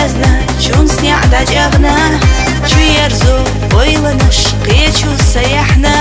бездна чун снят әдебіні Чүйер ойланыш кечу саяхна.